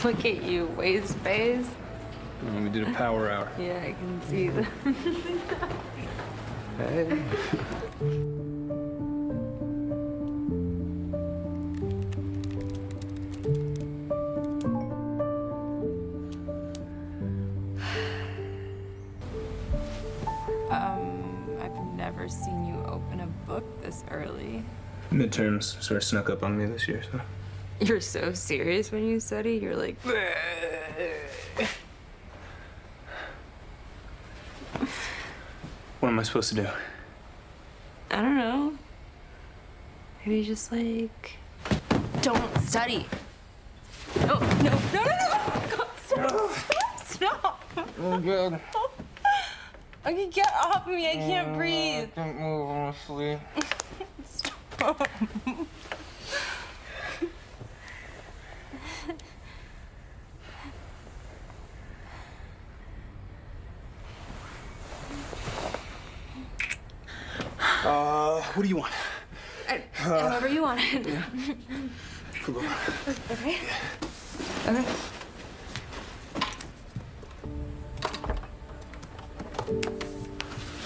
Look at you, waste space. We did a power hour. Yeah, I can see that. Hey. Um, I've never seen you open a book this early. Midterms sort of snuck up on me this year, so. You're so serious when you study. You're like, What am I supposed to do? I don't know. Maybe just like, don't study. No, no, no, no, no! God, Stop! Stop! Stop! Oh, God. Okay, get off me. I can't breathe. can't move, honestly. Stop. Uh, what do you want? I- However you want it. Cool. Okay. Okay.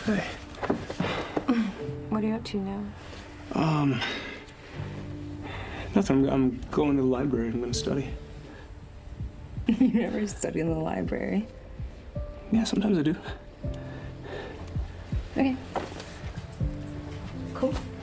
Hey. What are you up to now? Um, nothing. I'm, I'm going to the library. I'm going to study. You never study in the library. Yeah, sometimes I do. Okay. Marco.